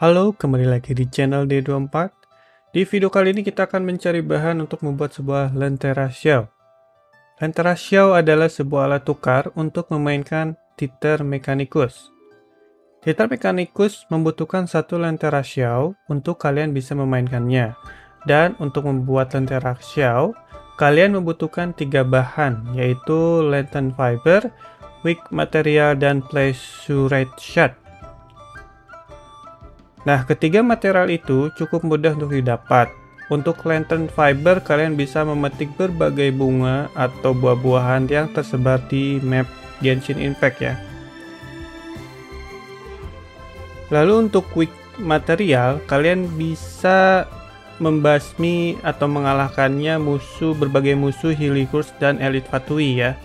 Halo, kembali lagi di channel D24. Di video kali ini kita akan mencari bahan untuk membuat sebuah lentera show. Lentera show adalah sebuah alat tukar untuk memainkan titer mechanicus. Titer mechanicus membutuhkan satu lentera show untuk kalian bisa memainkannya. Dan untuk membuat lentera show, kalian membutuhkan tiga bahan, yaitu lantern fiber, wick material, dan pleasurate shot. Nah, ketiga material itu cukup mudah untuk didapat. Untuk lantern fiber, kalian bisa memetik berbagai bunga atau buah-buahan yang tersebar di map Genshin Impact ya. Lalu untuk quick material, kalian bisa membasmi atau mengalahkannya musuh berbagai musuh Helicus dan Elite Fatui ya.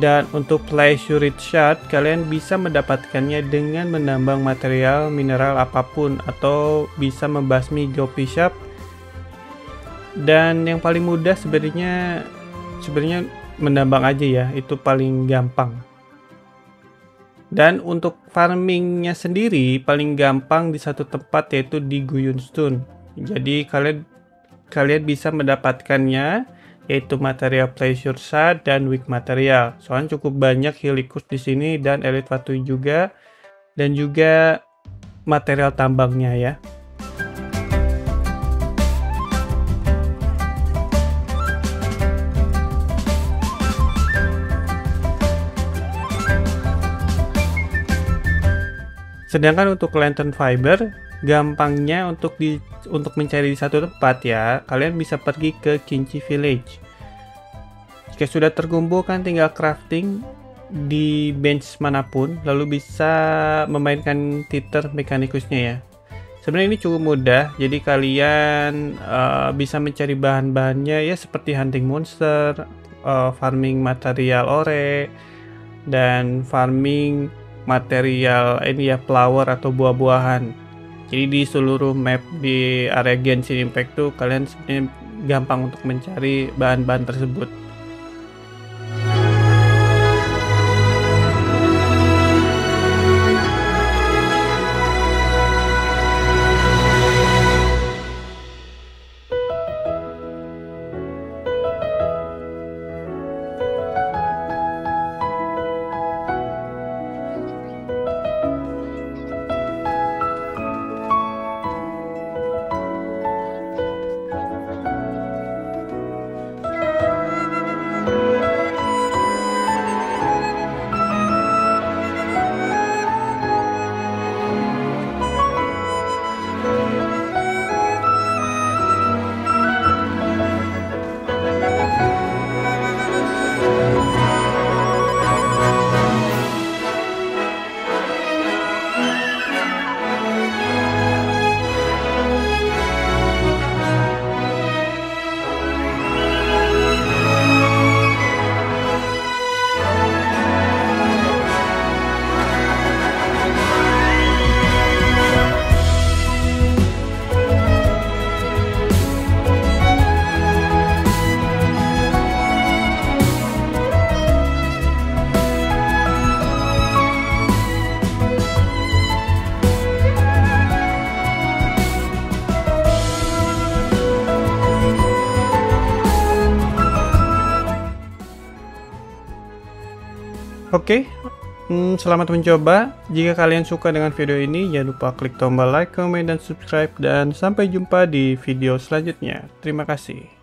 Dan untuk pleasure shot, kalian bisa mendapatkannya dengan menambang material mineral apa pun atau bisa membasmi Gopi Shop. Dan yang paling mudah sebenarnya sebenarnya menambang aja ya, itu paling gampang. Dan untuk farmingnya sendiri paling gampang di satu tempat yaitu di Guyun Stone. Jadi kalian kalian bisa mendapatkannya yaitu material pleasure shard dan weak material. Soalnya cukup banyak helikus di sini dan elite Fatu juga dan juga material tambangnya ya. Sedangkan untuk lantern fiber, gampangnya untuk di untuk mencari di satu tempat ya, kalian bisa pergi ke Kinchi Village. Jika sudah terkumpulkan tinggal crafting di bench mana pun, lalu bisa memainkan titer mekanikusnya ya. Sebenarnya ini cukup mudah, jadi kalian uh, bisa mencari bahan-bahannya ya seperti hunting monster, uh, farming material ore, dan farming material ini ya flower atau buah-buahan. Jadi di seluruh map di area Genshin Impact tuh kalian sebenarnya gampang untuk mencari bahan-bahan tersebut. Oke, okay. hmm, selamat mencoba. Jika kalian suka dengan video ini, jangan lupa klik tombol like, comment, dan subscribe. Dan sampai jumpa di video selanjutnya. Terima kasih.